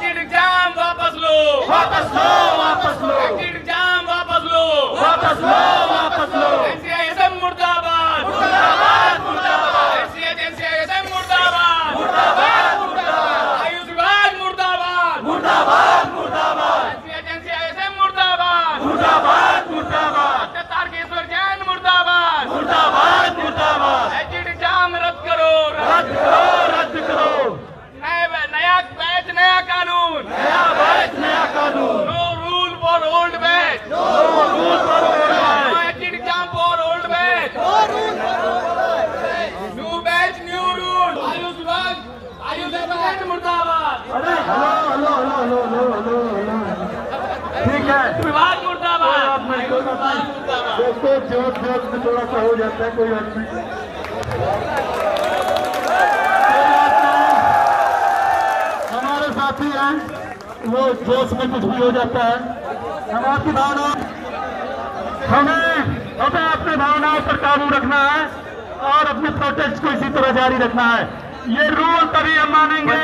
did it down. देखो जोत जोत थोड़ा सा हो जाता है कोई बात नहीं। हमारे साथी हैं। वो जोश में तो कुछ भी हो जाता है। हम आपकी भावनाओं हमें हमें अपने भावनाओं पर काबू रखना है और अपने प्रोटेस्ट को इसी तरह जारी रखना है। ये रूल तभी हम मानेंगे